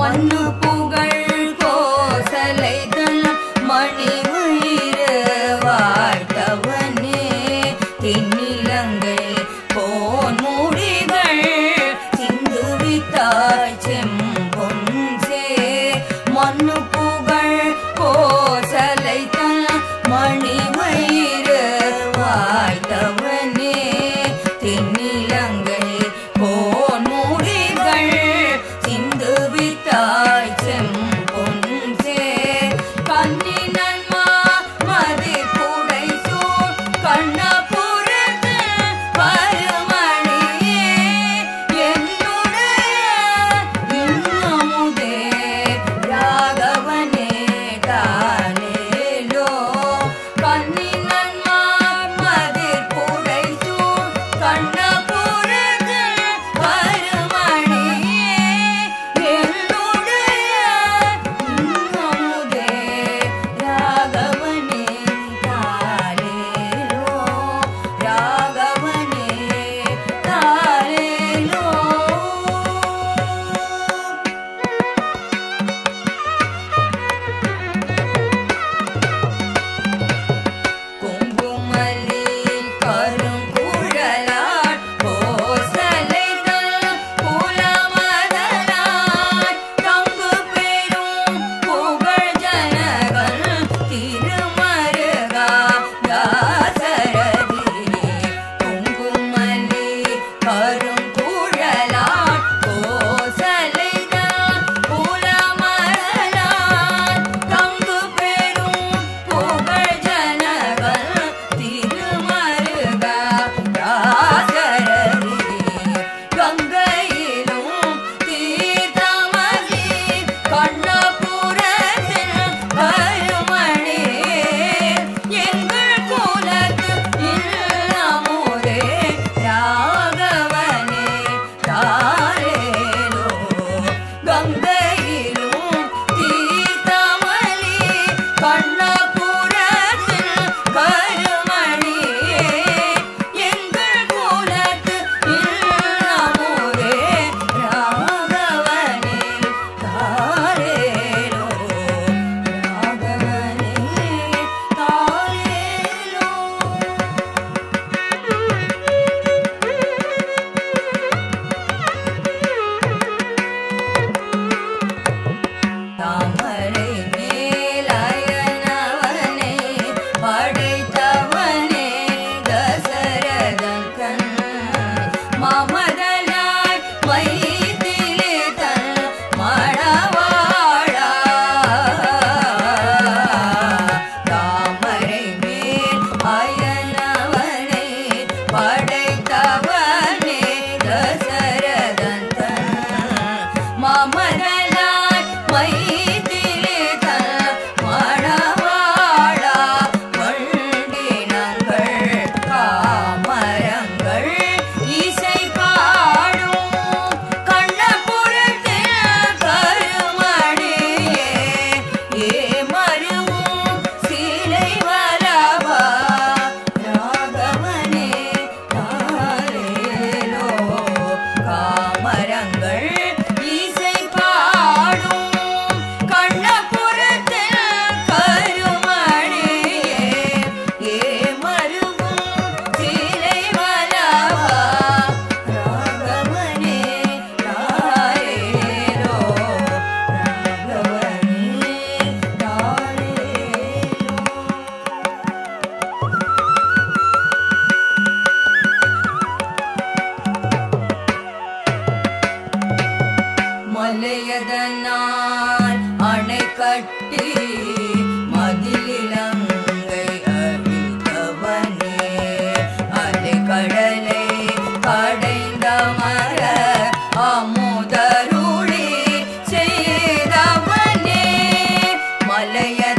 மண்ணு புகழ் கோசலை தன் மணி உயிர் வாழ்த்தவனே தென்னிலங்கை போன் மூடிகள் சிந்துவித்தாய். yeah, yeah.